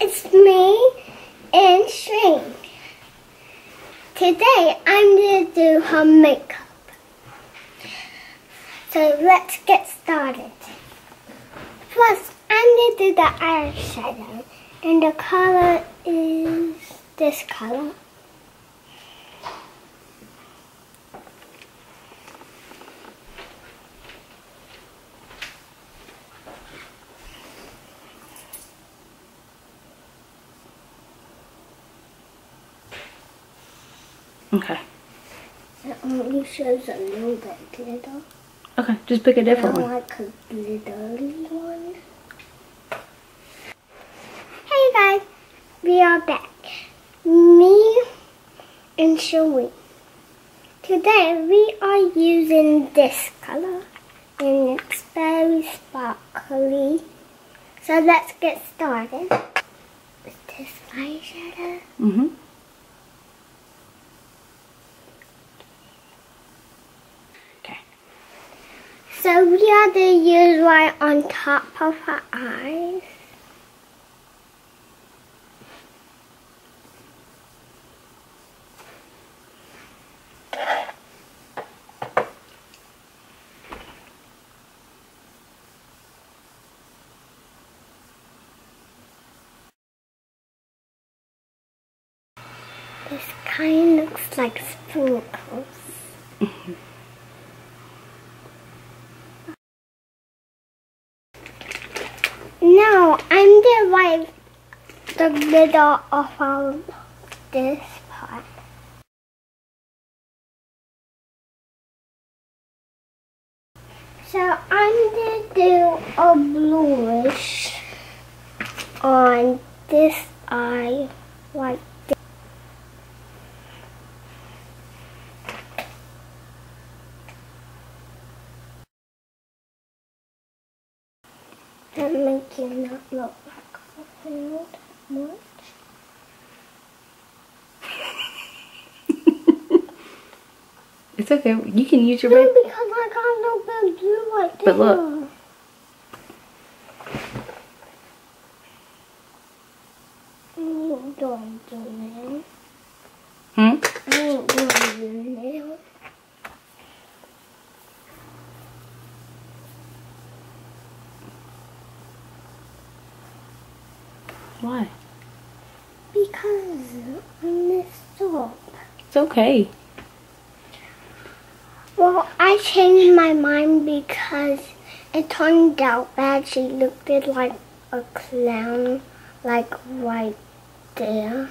it's me and Shrink. Today I'm going to do her makeup. So let's get started. First, I'm going to do the eyeshadow. And the color is this color. Okay. It only shows a little bit glitter. Okay, just pick a different I one. like a glittery one. Hey guys, we are back. Me and Sherwin. Today we are using this color and it's very sparkly. So let's get started. with this eyeshadow? Mm-hmm. So we are to use right on top of her eyes. This kind looks like sprinkles. No, I'm the right the middle of um, this part. So I'm gonna do a bluish on this eye like And make it not look like a field much. It's okay. You can use your No, red. because I got no blue right there. But look. Mm, Don't do that. Hmm? I ain't doing your nails. Why? Because I messed up. It's okay. Well, I changed my mind because it turned out that she looked like a clown, like right there.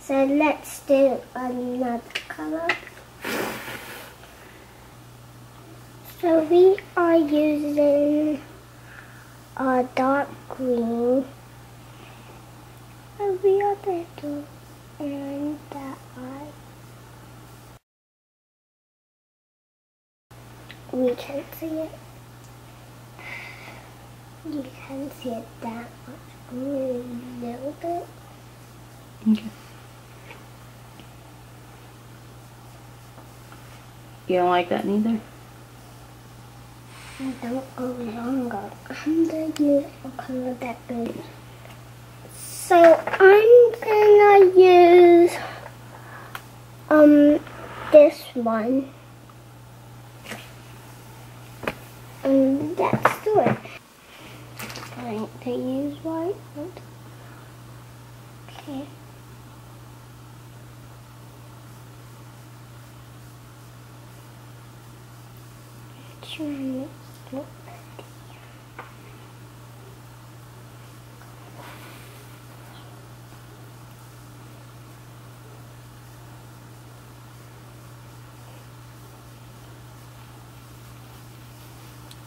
So let's do another color. So we are using a dark green. And we are to and that eye. We can see it. You can see it that much, only a little bit. Okay. You don't like that neither? And don't go longer. I'm gonna use a color that big. So I'm gonna use um this one. And that's do it. Going to use white. Okay. Trying to look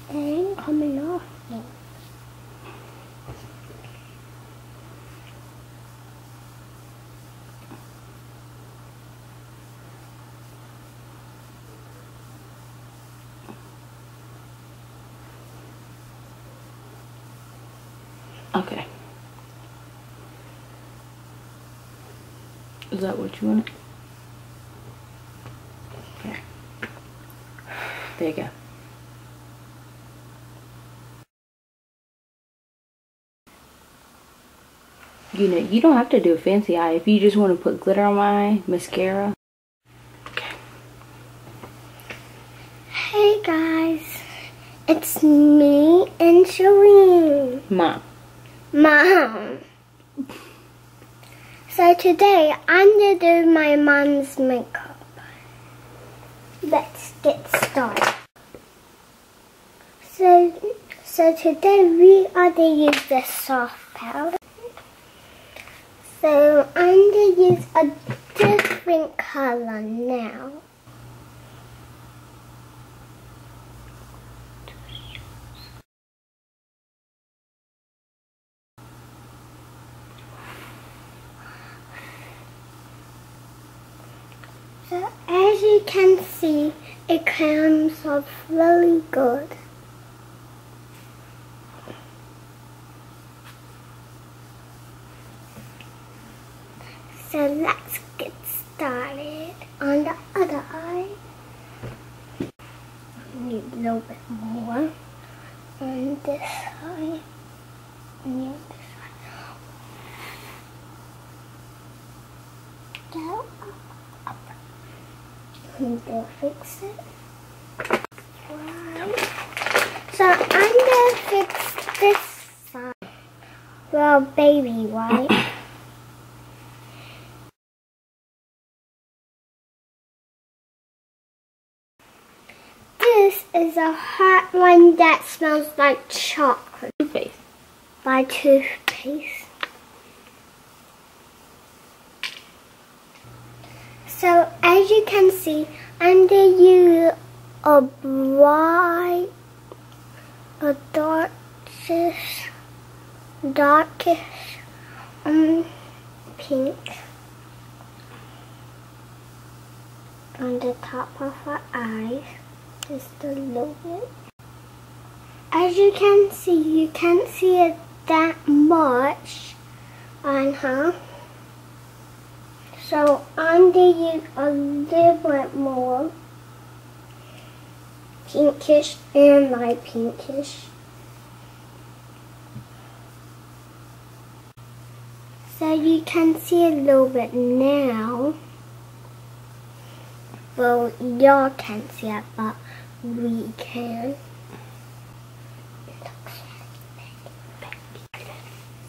It ain't coming off yet. Okay. Is that what you want? Here. There you go. You know, you don't have to do a fancy eye. If you just want to put glitter on my eye, mascara. Hey guys, it's me and Shareen. Mom. Mom. So today I'm gonna do my mom's makeup. Let's get started. So, so today we are going to use the soft powder. So I'm going to use a different color now. So as you can see, it comes off really good. So let's get started on the other eye. Need a little bit more on this side. The other side. Go up. And they'll fix it. So I'm gonna fix this side. Well, baby, right? This is a hot one that smells like chocolate Toothpaste. by toothpaste. So as you can see, under you a bright, a darkish, darkish, um, pink on the top of her eyes, just a little bit. As you can see, you can't see it that much on her. So I'm going to use a little bit more pinkish and light pinkish. So you can see a little bit now. Well, y'all can't see it, but we can.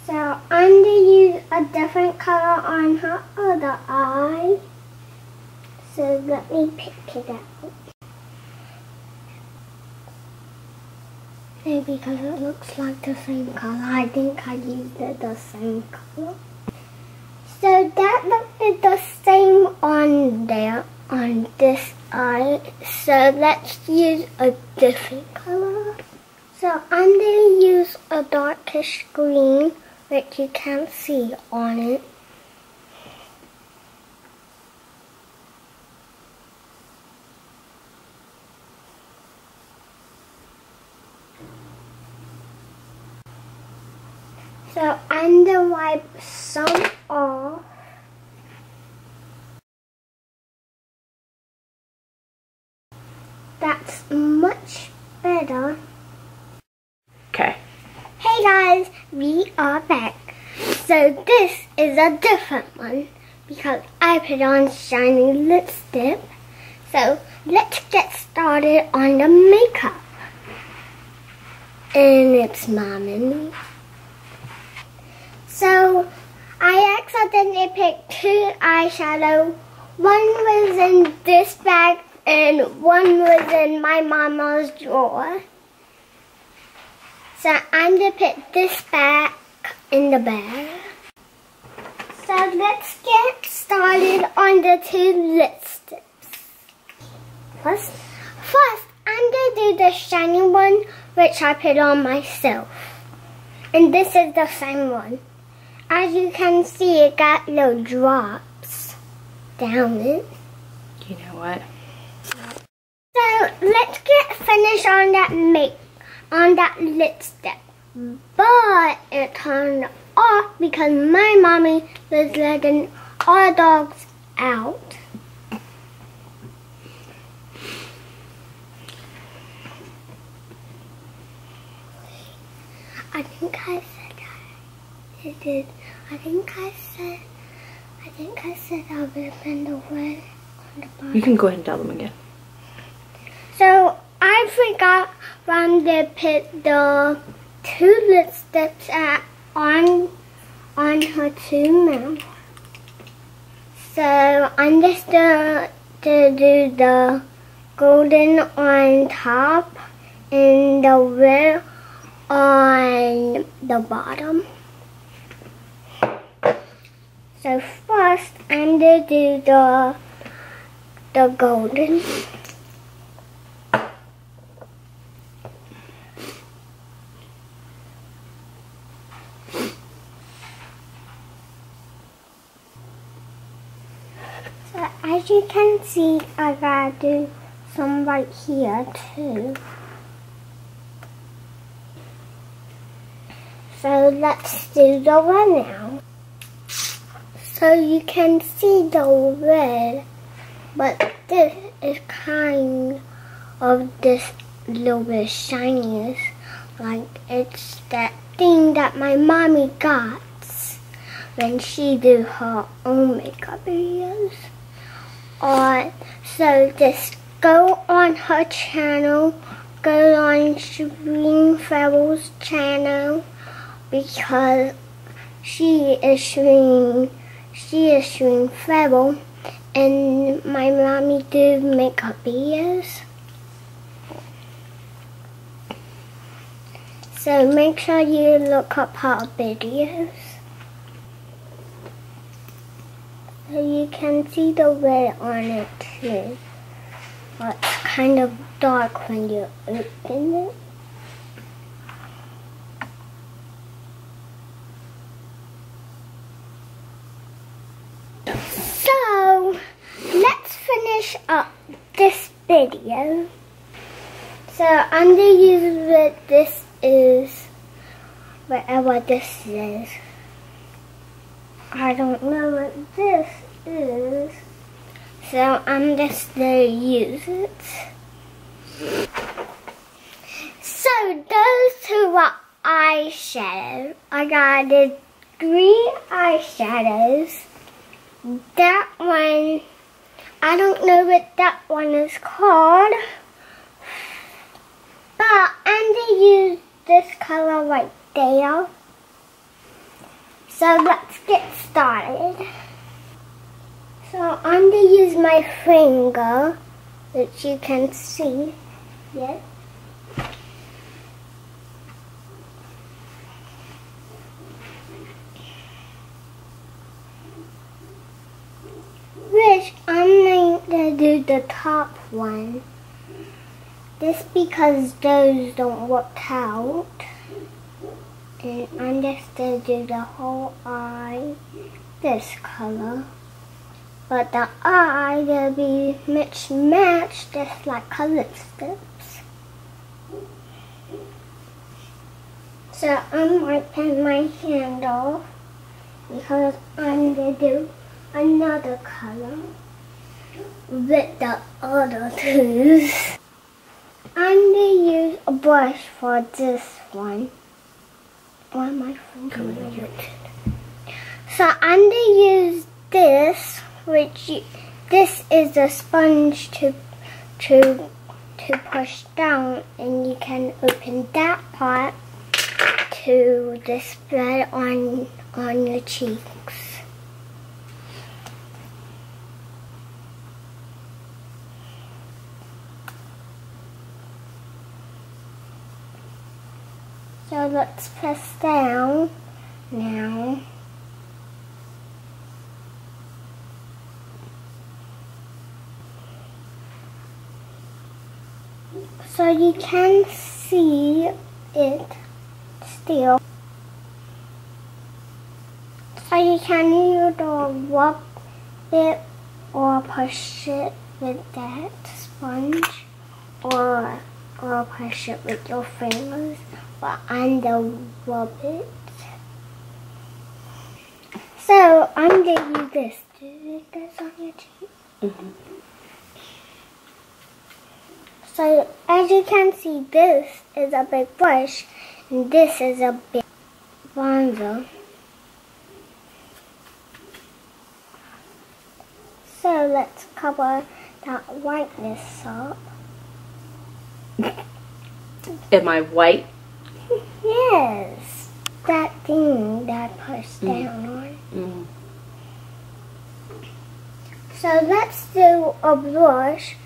So I'm going to use a different color on her other eye. So let me pick it out. Maybe because it looks like the same color, I think I used it the same color. So that looked the same on there, on this eye. So let's use a different color. So I'm going to use a darkish green which you can't see on it. So I'm to wipe some off. That's much better. Okay. Hey guys, we are back. So this is a different one because I put on shiny lipstick. So let's get started on the makeup. And it's mom and me. So I accidentally picked two eyeshadow. One was in this bag and one was in my mama's drawer. So I'm to put this back in the bag. So let's get started on the two lipsticks. First, first I'm going to do the shiny one which I put on myself. And this is the same one. As you can see it got little drops down it. You know what? So let's get finished on that make on that lipstick. But it turned off because my mommy was letting our dogs out. I think I said that. It did. I think I said, I think I said I'll open the red on the bottom. You can go ahead and tell them again. So I forgot from the put the two lipsticks at, on on her two mouth. So I'm just going to do the golden on top and the red on the bottom. So first I'm going to do the the golden. So as you can see, I gotta do some right here too. So let's do the red now. So you can see the red, but this is kind of this little bit shiniest. Like it's that thing that my mommy got when she do her own makeup videos. Or so just go on her channel, go on Shareen Farrell's channel because she is Shareen, she is Shareen Farrell and my mommy do makeup videos. So make sure you look up her videos. So you can see the red on it too. It's kind of dark when you open it. So, let's finish up this video. So, I'm going to use what this is, whatever this is. I don't know what this is. So I'm just going to use it. So those two are eyeshadow. I got the green eyeshadows. That one, I don't know what that one is called. But I'm going to use this color right there. So let's get started. So I'm going to use my finger, which you can see. Yes. Which I'm going to do the top one. This because those don't work out. And I'm just going to do the whole eye this color. But the eye will be match just like her lipsticks. So I'm wiping my hand off because I'm going to do another color with the other two. I'm going to use a brush for this one. Why am I? So I'm going to use this, which you, this is a sponge to to to push down, and you can open that part to spread on on your cheeks. So let's press down now. So you can see it still. So you can either rub it or push it with that sponge or or push it with your fingers but I'm the rub it. So I'm gonna use this. Did it get on your cheek? Mm -hmm. So as you can see, this is a big brush and this is a big bonzo. So let's cover that whiteness up. Am I white? yes. That thing that I pushed mm. down on. Mm. So let's do a brush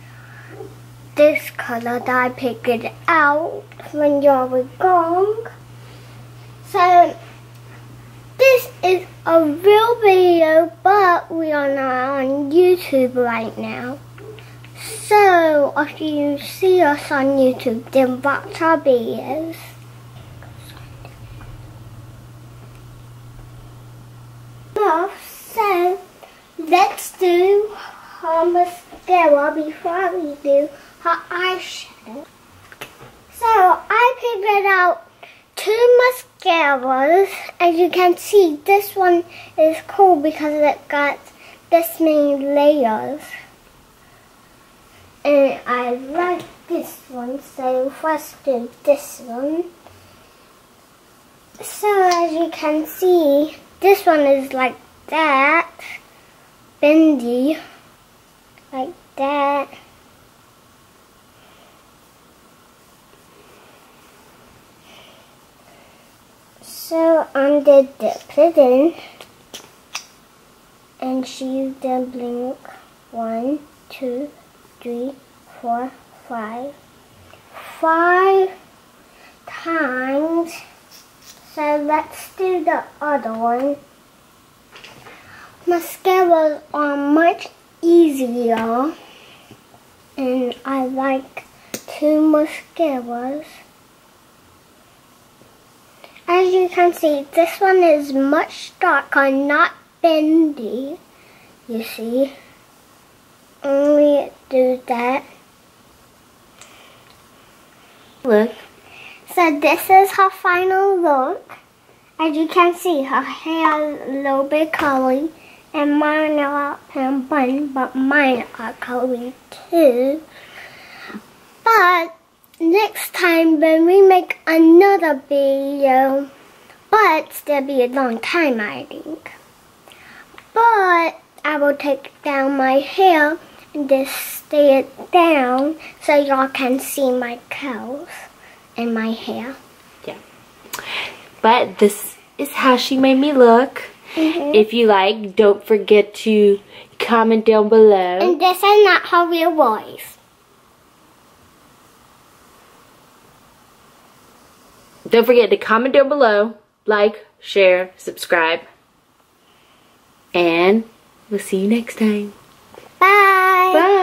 this color that I picked out when you were gone. So this is a real video, but we are not on YouTube right now. So if you see us on YouTube, then watch our videos. So let's do her mascara before we do her eyeshadow. So I figured out two mascaras. As you can see, this one is cool because it got this many layers. And I like this one, so first do this one. So as you can see, this one is like that, bendy, like that. So I'm the in and she's the blink one, two, three, four, five. Five times. So let's do the other one. Mascaras are much easier and I like two mascaras. As you can see, this one is much darker, not bendy. You see? Only do that. Look. So this is her final look. As you can see, her hair is a little bit curly. And mine are up in bun, but mine are curly too. But next time when we make another video, but there'll be a long time I think. But I will take down my hair and just stay it down so y'all can see my curls and my hair. Yeah. But this is how she made me look. Mhm. If you like, don't forget to comment down below. And this is not her real voice. Don't forget to comment down below, like, share, subscribe, and we'll see you next time. Bye. Bye.